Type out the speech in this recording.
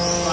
Oh.